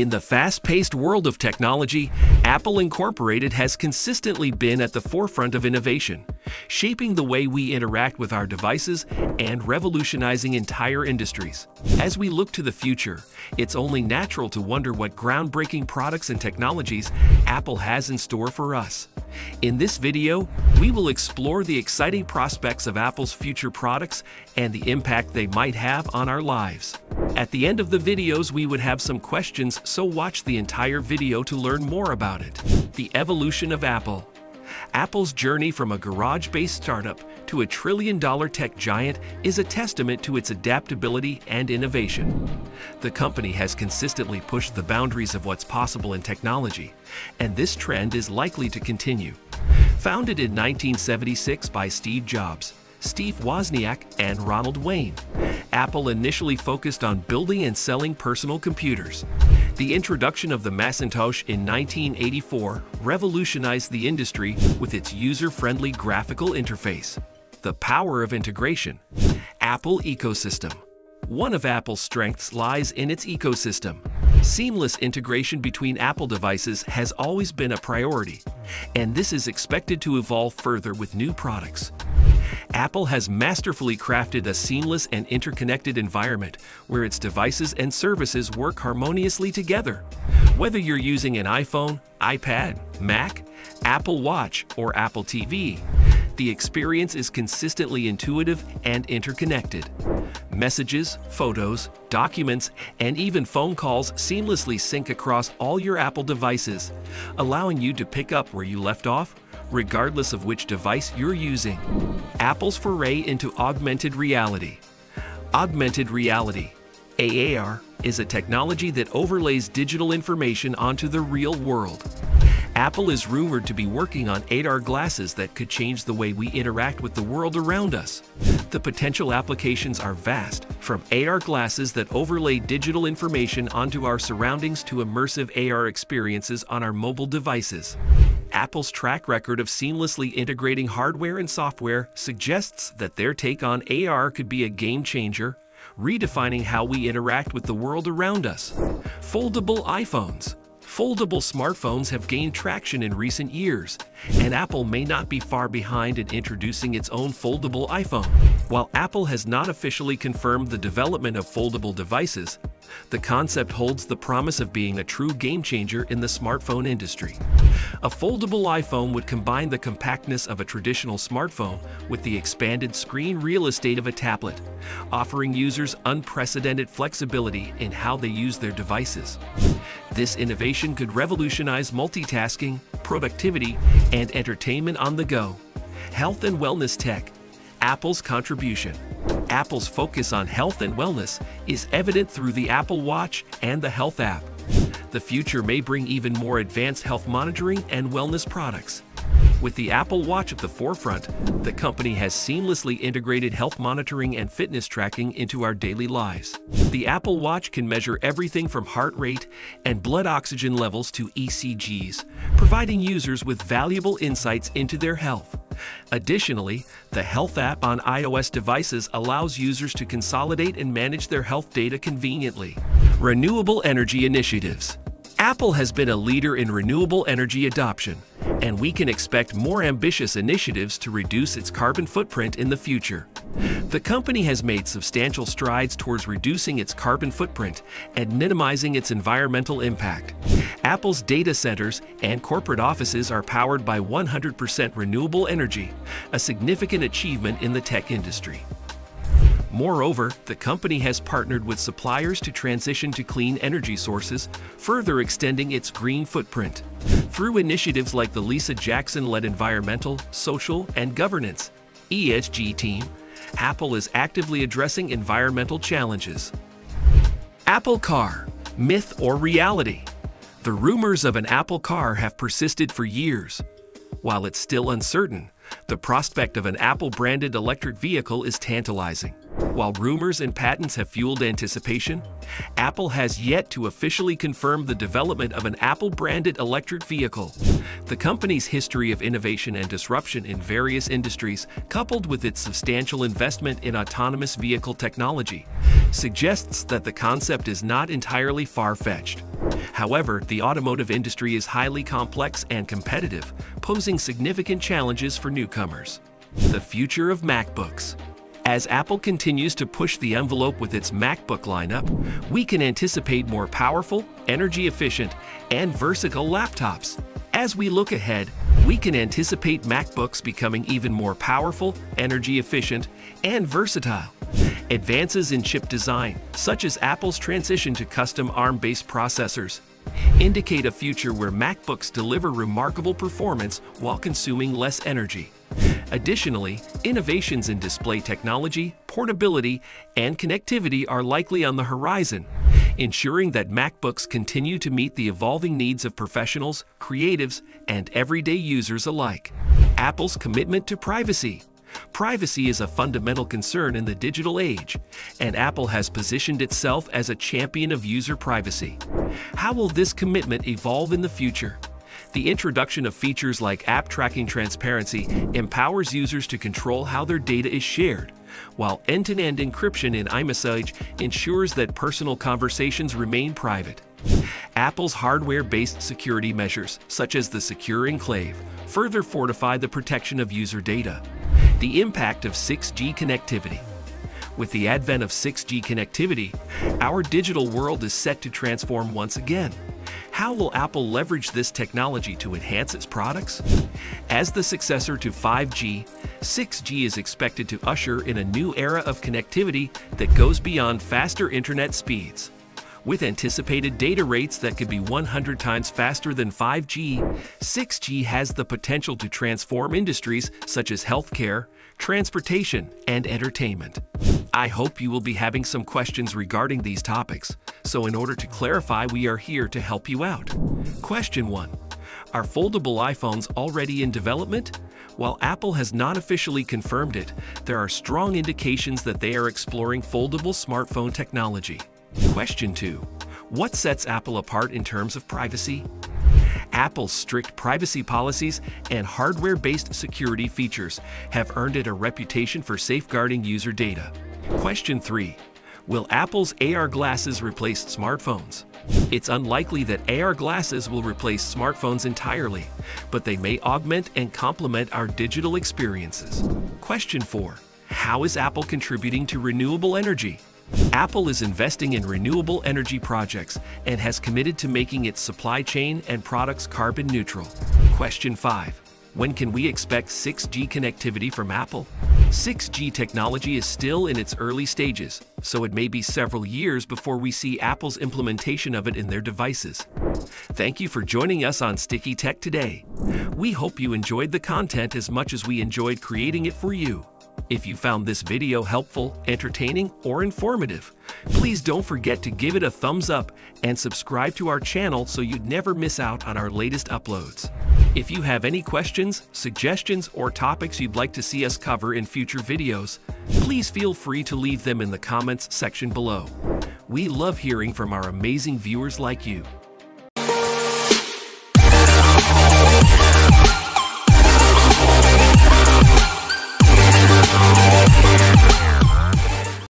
In the fast-paced world of technology, Apple Incorporated has consistently been at the forefront of innovation, shaping the way we interact with our devices and revolutionizing entire industries. As we look to the future, it's only natural to wonder what groundbreaking products and technologies Apple has in store for us. In this video, we will explore the exciting prospects of Apple's future products and the impact they might have on our lives. At the end of the videos, we would have some questions, so watch the entire video to learn more about it. The evolution of Apple. Apple's journey from a garage-based startup to a trillion-dollar tech giant is a testament to its adaptability and innovation. The company has consistently pushed the boundaries of what's possible in technology, and this trend is likely to continue. Founded in 1976 by Steve Jobs, Steve Wozniak, and Ronald Wayne, Apple initially focused on building and selling personal computers. The introduction of the Macintosh in 1984 revolutionized the industry with its user-friendly graphical interface. The power of integration. Apple Ecosystem. One of Apple's strengths lies in its ecosystem. Seamless integration between Apple devices has always been a priority, and this is expected to evolve further with new products. Apple has masterfully crafted a seamless and interconnected environment where its devices and services work harmoniously together. Whether you're using an iPhone, iPad, Mac, Apple Watch, or Apple TV, the experience is consistently intuitive and interconnected. Messages, photos, documents, and even phone calls seamlessly sync across all your Apple devices, allowing you to pick up where you left off regardless of which device you're using. Apple's foray into augmented reality. Augmented reality, AAR, is a technology that overlays digital information onto the real world. Apple is rumored to be working on AR glasses that could change the way we interact with the world around us. The potential applications are vast, from AR glasses that overlay digital information onto our surroundings to immersive AR experiences on our mobile devices. Apple's track record of seamlessly integrating hardware and software suggests that their take on AR could be a game changer, redefining how we interact with the world around us. Foldable iPhones. Foldable smartphones have gained traction in recent years, and Apple may not be far behind in introducing its own foldable iPhone. While Apple has not officially confirmed the development of foldable devices, the concept holds the promise of being a true game changer in the smartphone industry. A foldable iPhone would combine the compactness of a traditional smartphone with the expanded screen real estate of a tablet, offering users unprecedented flexibility in how they use their devices. This innovation could revolutionize multitasking, productivity, and entertainment on the go. Health and wellness tech, Apple's contribution. Apple's focus on health and wellness is evident through the Apple Watch and the Health app. The future may bring even more advanced health monitoring and wellness products. With the Apple Watch at the forefront, the company has seamlessly integrated health monitoring and fitness tracking into our daily lives. The Apple Watch can measure everything from heart rate and blood oxygen levels to ECGs, providing users with valuable insights into their health. Additionally, the Health app on iOS devices allows users to consolidate and manage their health data conveniently. Renewable Energy Initiatives Apple has been a leader in renewable energy adoption, and we can expect more ambitious initiatives to reduce its carbon footprint in the future. The company has made substantial strides towards reducing its carbon footprint and minimizing its environmental impact. Apple's data centers and corporate offices are powered by 100% renewable energy, a significant achievement in the tech industry. Moreover, the company has partnered with suppliers to transition to clean energy sources, further extending its green footprint. Through initiatives like the Lisa Jackson-led Environmental, Social, and Governance ESG team, Apple is actively addressing environmental challenges. Apple Car, myth or reality? The rumors of an Apple car have persisted for years. While it's still uncertain, the prospect of an Apple-branded electric vehicle is tantalizing. While rumors and patents have fueled anticipation, Apple has yet to officially confirm the development of an Apple-branded electric vehicle. The company's history of innovation and disruption in various industries, coupled with its substantial investment in autonomous vehicle technology, suggests that the concept is not entirely far-fetched. However, the automotive industry is highly complex and competitive, posing significant challenges for newcomers. The future of MacBooks. As Apple continues to push the envelope with its MacBook lineup, we can anticipate more powerful, energy efficient, and versatile laptops. As we look ahead, we can anticipate MacBooks becoming even more powerful, energy efficient, and versatile. Advances in chip design, such as Apple's transition to custom ARM-based processors, indicate a future where MacBooks deliver remarkable performance while consuming less energy. Additionally, innovations in display technology, portability, and connectivity are likely on the horizon, ensuring that MacBooks continue to meet the evolving needs of professionals, creatives, and everyday users alike. Apple's commitment to privacy. Privacy is a fundamental concern in the digital age, and Apple has positioned itself as a champion of user privacy. How will this commitment evolve in the future? The introduction of features like app tracking transparency empowers users to control how their data is shared, while end-to-end encryption in iMessage ensures that personal conversations remain private. Apple's hardware-based security measures, such as the Secure Enclave, further fortify the protection of user data. The impact of 6G connectivity. With the advent of 6G connectivity, our digital world is set to transform once again. How will Apple leverage this technology to enhance its products? As the successor to 5G, 6G is expected to usher in a new era of connectivity that goes beyond faster internet speeds. With anticipated data rates that could be 100 times faster than 5G, 6G has the potential to transform industries such as healthcare, transportation, and entertainment. I hope you will be having some questions regarding these topics, so in order to clarify, we are here to help you out. Question 1. Are foldable iPhones already in development? While Apple has not officially confirmed it, there are strong indications that they are exploring foldable smartphone technology. Question 2. What sets Apple apart in terms of privacy? Apple's strict privacy policies and hardware-based security features have earned it a reputation for safeguarding user data. Question 3. Will Apple's AR glasses replace smartphones? It's unlikely that AR glasses will replace smartphones entirely, but they may augment and complement our digital experiences. Question 4. How is Apple contributing to renewable energy? Apple is investing in renewable energy projects and has committed to making its supply chain and products carbon neutral. Question 5. When can we expect 6G connectivity from Apple? 6G technology is still in its early stages, so it may be several years before we see Apple's implementation of it in their devices. Thank you for joining us on Sticky Tech today. We hope you enjoyed the content as much as we enjoyed creating it for you. If you found this video helpful, entertaining, or informative, please don't forget to give it a thumbs up and subscribe to our channel so you'd never miss out on our latest uploads. If you have any questions, suggestions, or topics you'd like to see us cover in future videos, please feel free to leave them in the comments section below. We love hearing from our amazing viewers like you.